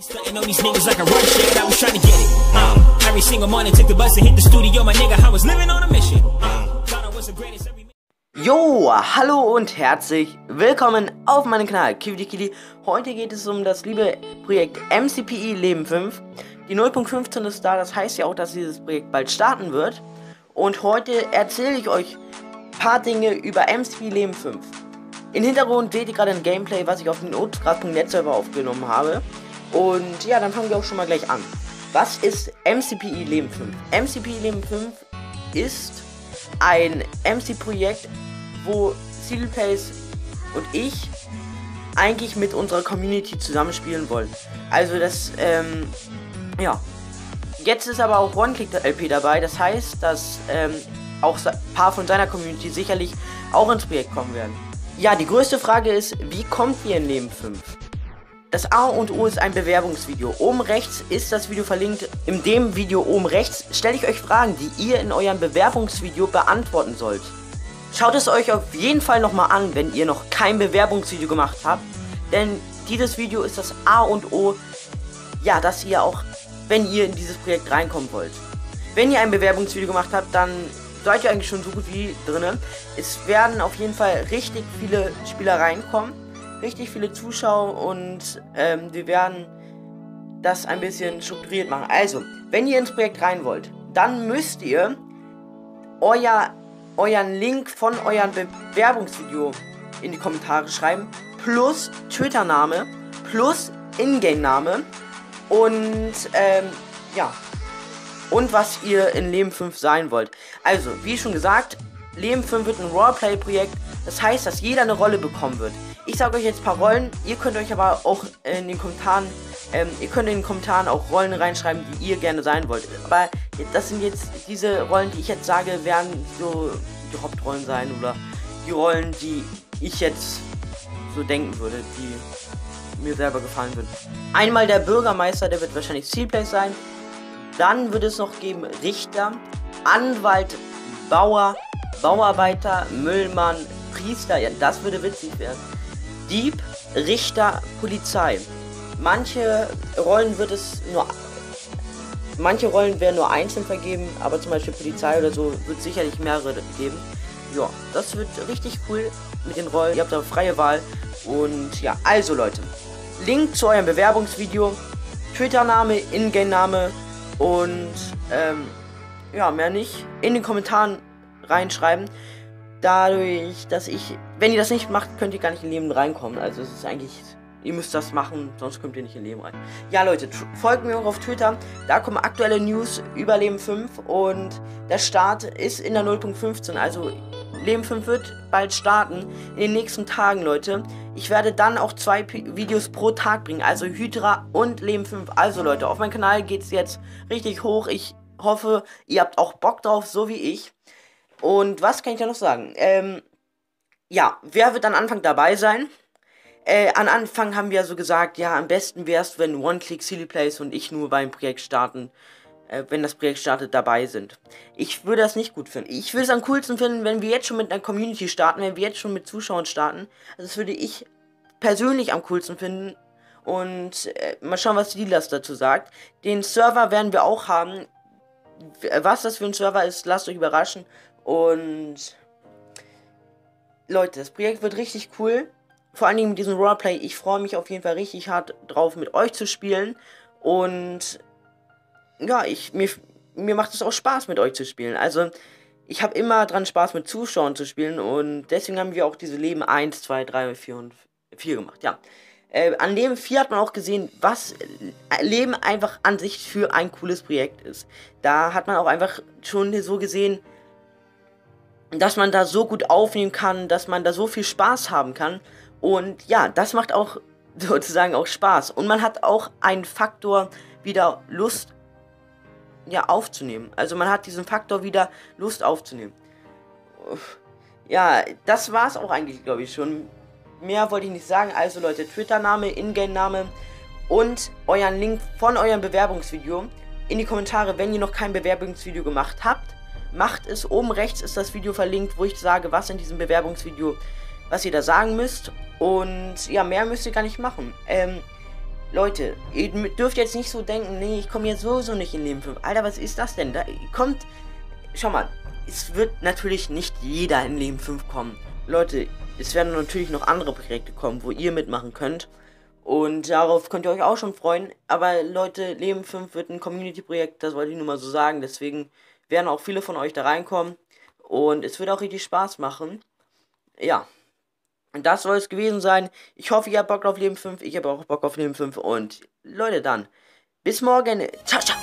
Stunting on these niggas like a rush shit, I was trying to get it. Uh, every single morning took the bus to hit the studio, my nigga, I was living on a mission. Uh, thought I was the greatest every Jo, hallo und herzlich willkommen auf meinem Kanal Kivdikili. Heute geht es um das liebe Projekt MCPE Leben 5. Die 0.15 ist da, das heißt ja auch, dass dieses Projekt bald starten wird. Und heute erzähle ich euch ein paar Dinge über MCPE Leben 5. Im Hintergrund seht ihr gerade ein Gameplay, was ich auf den Notgrad.net Server aufgenommen habe. Und ja, dann fangen wir auch schon mal gleich an. Was ist MCPE Leben 5? MCPE Leben 5 ist ein MC-Projekt, wo Plays und ich eigentlich mit unserer Community zusammenspielen wollen. Also das, ähm, ja. Jetzt ist aber auch One-Click-LP dabei, das heißt, dass ähm, auch ein paar von seiner Community sicherlich auch ins Projekt kommen werden. Ja, die größte Frage ist, wie kommt ihr in Leben 5? Das A und O ist ein Bewerbungsvideo. Oben rechts ist das Video verlinkt. In dem Video oben rechts stelle ich euch Fragen, die ihr in eurem Bewerbungsvideo beantworten sollt. Schaut es euch auf jeden Fall nochmal an, wenn ihr noch kein Bewerbungsvideo gemacht habt. Denn dieses Video ist das A und O, ja, dass ihr auch, wenn ihr in dieses Projekt reinkommen wollt. Wenn ihr ein Bewerbungsvideo gemacht habt, dann seid ihr eigentlich schon so gut wie drin. Es werden auf jeden Fall richtig viele Spieler reinkommen richtig viele Zuschauer und ähm, wir werden das ein bisschen strukturiert machen. Also, wenn ihr ins Projekt rein wollt, dann müsst ihr euer, euren Link von eurem Bewerbungsvideo in die Kommentare schreiben, plus Twitter-Name, plus Ingame-Name und ähm, ja, und was ihr in Leben 5 sein wollt. Also, wie schon gesagt, Leben 5 wird ein Roleplay-Projekt. Das heißt, dass jeder eine Rolle bekommen wird. Ich sage euch jetzt ein paar Rollen. Ihr könnt euch aber auch in den Kommentaren, ähm, ihr könnt in den Kommentaren auch Rollen reinschreiben, die ihr gerne sein wollt. Aber das sind jetzt diese Rollen, die ich jetzt sage, werden so die Hauptrollen sein oder die Rollen, die ich jetzt so denken würde, die mir selber gefallen würden. Einmal der Bürgermeister, der wird wahrscheinlich Sealplace sein. Dann wird es noch geben Richter, Anwalt, Bauer, Bauarbeiter, Müllmann, Priester. Ja, das würde witzig werden. Dieb, Richter, Polizei. Manche Rollen wird es nur. Manche Rollen werden nur einzeln vergeben, aber zum Beispiel Polizei oder so wird sicherlich mehrere geben. Ja, das wird richtig cool mit den Rollen. Ihr habt da freie Wahl. Und ja, also Leute. Link zu eurem Bewerbungsvideo, Twitter-Name, Ingame-Name und ähm, ja, mehr nicht. In den Kommentaren reinschreiben dadurch, dass ich, wenn ihr das nicht macht, könnt ihr gar nicht in Leben reinkommen. Also es ist eigentlich, ihr müsst das machen, sonst kommt ihr nicht in Leben rein. Ja Leute, folgt mir auch auf Twitter, da kommen aktuelle News über Leben 5 und der Start ist in der 0.15, also Leben 5 wird bald starten, in den nächsten Tagen, Leute. Ich werde dann auch zwei P Videos pro Tag bringen, also Hydra und Leben 5. Also Leute, auf meinem Kanal geht es jetzt richtig hoch. Ich hoffe, ihr habt auch Bock drauf, so wie ich. Und was kann ich da noch sagen? Ähm, ja, wer wird am Anfang dabei sein? Äh, an Anfang haben wir so gesagt, ja, am besten wäre es, wenn One-Click Silly Plays und ich nur beim Projekt starten, äh, wenn das Projekt startet, dabei sind. Ich würde das nicht gut finden. Ich würde es am coolsten finden, wenn wir jetzt schon mit einer Community starten, wenn wir jetzt schon mit Zuschauern starten. Also das würde ich persönlich am coolsten finden. Und äh, mal schauen, was Lilas dazu sagt. Den Server werden wir auch haben. Was das für ein Server ist, lasst euch überraschen. Und Leute, das Projekt wird richtig cool. Vor allen Dingen mit diesem Roleplay. Ich freue mich auf jeden Fall richtig hart drauf, mit euch zu spielen. Und ja, ich, mir, mir macht es auch Spaß, mit euch zu spielen. Also, ich habe immer dran Spaß, mit Zuschauern zu spielen. Und deswegen haben wir auch diese Leben 1, 2, 3, 4 und 4 gemacht. Ja. Äh, an Leben 4 hat man auch gesehen, was Leben einfach an sich für ein cooles Projekt ist. Da hat man auch einfach schon so gesehen, dass man da so gut aufnehmen kann, dass man da so viel Spaß haben kann. Und ja, das macht auch sozusagen auch Spaß. Und man hat auch einen Faktor wieder Lust ja aufzunehmen. Also man hat diesen Faktor wieder Lust aufzunehmen. Ja, das war es auch eigentlich, glaube ich, schon. Mehr wollte ich nicht sagen. Also Leute, Twitter-Name, Ingame-Name und euren Link von eurem Bewerbungsvideo in die Kommentare, wenn ihr noch kein Bewerbungsvideo gemacht habt macht es. Oben rechts ist das Video verlinkt, wo ich sage, was in diesem Bewerbungsvideo, was ihr da sagen müsst. Und ja, mehr müsst ihr gar nicht machen. Ähm, Leute, ihr dürft jetzt nicht so denken, nee, ich komme jetzt sowieso nicht in Leben 5. Alter, was ist das denn? Da kommt. Schau mal, es wird natürlich nicht jeder in Leben 5 kommen. Leute, es werden natürlich noch andere Projekte kommen, wo ihr mitmachen könnt. Und darauf könnt ihr euch auch schon freuen. Aber Leute, Leben 5 wird ein Community-Projekt, das wollte ich nur mal so sagen. Deswegen werden auch viele von euch da reinkommen. Und es wird auch richtig Spaß machen. Ja. Und das soll es gewesen sein. Ich hoffe, ihr habt Bock auf Leben 5. Ich habe auch Bock auf Leben 5. Und Leute, dann. Bis morgen. Ciao, ciao.